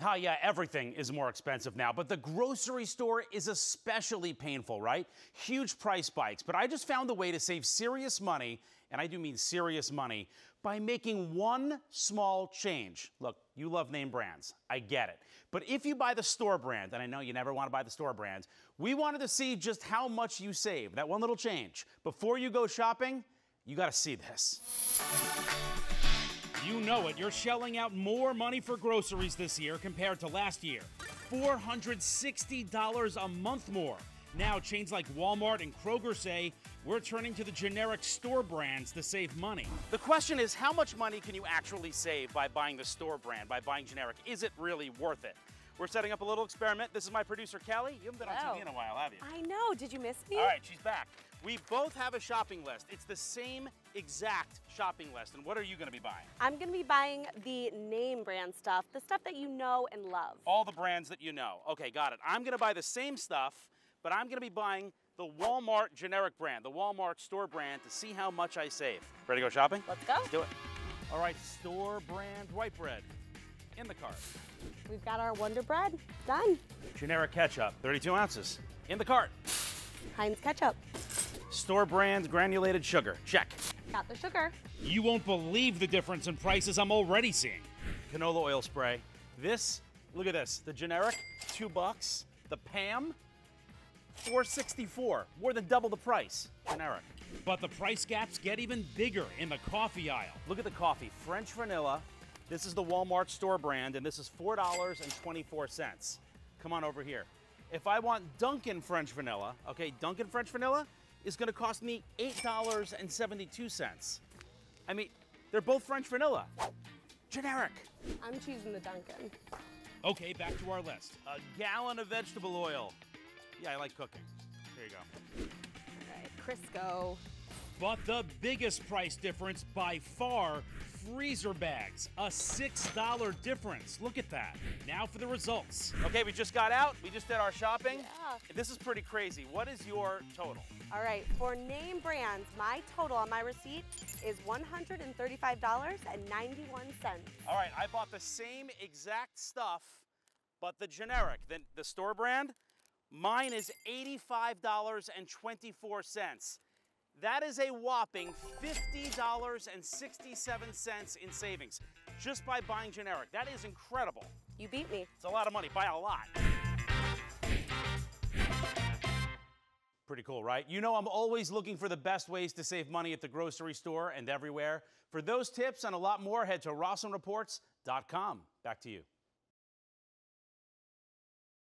Oh, yeah, everything is more expensive now, but the grocery store is especially painful, right? Huge price spikes. But I just found a way to save serious money, and I do mean serious money, by making one small change. Look, you love name brands. I get it. But if you buy the store brand, and I know you never want to buy the store brand, we wanted to see just how much you save. That one little change. Before you go shopping, you got to see this. You know it, you're shelling out more money for groceries this year compared to last year. $460 a month more. Now, chains like Walmart and Kroger say we're turning to the generic store brands to save money. The question is how much money can you actually save by buying the store brand, by buying generic? Is it really worth it? We're setting up a little experiment. This is my producer, Kelly. You haven't been on TV in a while, have you? I know. Did you miss me? All right, she's back. We both have a shopping list. It's the same exact shopping list. And what are you going to be buying? I'm going to be buying the name brand stuff, the stuff that you know and love. All the brands that you know. Okay, got it. I'm going to buy the same stuff, but I'm going to be buying the Walmart generic brand, the Walmart store brand, to see how much I save. Ready to go shopping? Let's go. Let's do it. All right, store brand white bread in the cart. We've got our Wonder Bread done. Generic ketchup, 32 ounces, in the cart. Heinz ketchup. Store brand granulated sugar, check. Got the sugar. You won't believe the difference in prices I'm already seeing. Canola oil spray. This, look at this, the generic, two bucks. The Pam, 464, more than double the price. Generic. But the price gaps get even bigger in the coffee aisle. Look at the coffee, French vanilla. This is the Walmart store brand, and this is $4.24. Come on over here. If I want Dunkin' French vanilla, okay, Dunkin' French vanilla is gonna cost me $8.72. I mean, they're both French vanilla. Generic. I'm choosing the Dunkin'. Okay, back to our list. A gallon of vegetable oil. Yeah, I like cooking. Here you go. All right, Crisco. But the biggest price difference by far freezer bags. A $6 difference. Look at that. Now for the results. Okay, we just got out. We just did our shopping. Yeah. This is pretty crazy. What is your total? All right, for name brands, my total on my receipt is $135.91. All right, I bought the same exact stuff, but the generic, the, the store brand, mine is $85.24. That is a whopping $50.67 in savings just by buying generic. That is incredible. You beat me. It's a lot of money, by a lot. Pretty cool, right? You know, I'm always looking for the best ways to save money at the grocery store and everywhere. For those tips and a lot more, head to RossenReports.com. Back to you.